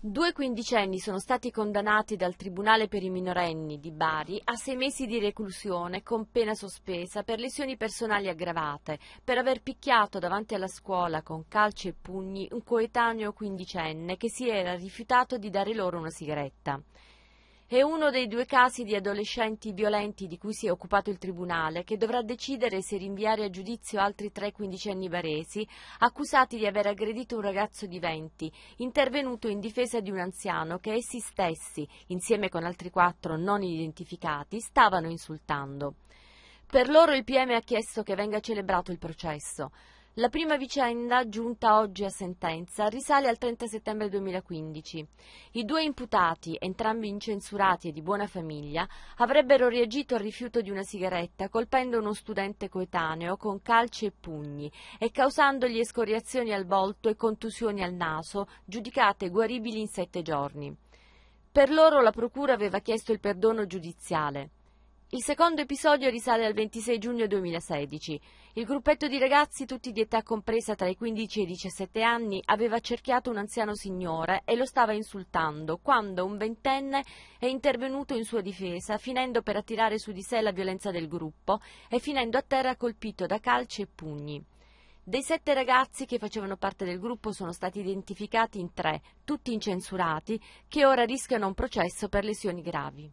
Due quindicenni sono stati condannati dal Tribunale per i minorenni di Bari a sei mesi di reclusione con pena sospesa per lesioni personali aggravate, per aver picchiato davanti alla scuola con calci e pugni un coetaneo quindicenne che si era rifiutato di dare loro una sigaretta. È uno dei due casi di adolescenti violenti di cui si è occupato il Tribunale, che dovrà decidere se rinviare a giudizio altri tre quindicenni baresi, accusati di aver aggredito un ragazzo di venti, intervenuto in difesa di un anziano che essi stessi, insieme con altri quattro non identificati, stavano insultando. Per loro il PM ha chiesto che venga celebrato il processo. La prima vicenda, giunta oggi a sentenza, risale al 30 settembre 2015. I due imputati, entrambi incensurati e di buona famiglia, avrebbero reagito al rifiuto di una sigaretta colpendo uno studente coetaneo con calci e pugni e causandogli escoriazioni al volto e contusioni al naso, giudicate guaribili in sette giorni. Per loro la Procura aveva chiesto il perdono giudiziale. Il secondo episodio risale al 26 giugno 2016. Il gruppetto di ragazzi, tutti di età compresa tra i 15 e i 17 anni, aveva accerchiato un anziano signore e lo stava insultando quando un ventenne è intervenuto in sua difesa, finendo per attirare su di sé la violenza del gruppo e finendo a terra colpito da calci e pugni. Dei sette ragazzi che facevano parte del gruppo sono stati identificati in tre, tutti incensurati, che ora rischiano un processo per lesioni gravi.